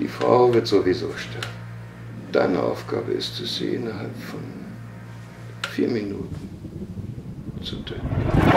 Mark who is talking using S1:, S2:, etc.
S1: Die Frau wird sowieso sterben. Deine Aufgabe ist es, sie innerhalb von vier Minuten zu töten.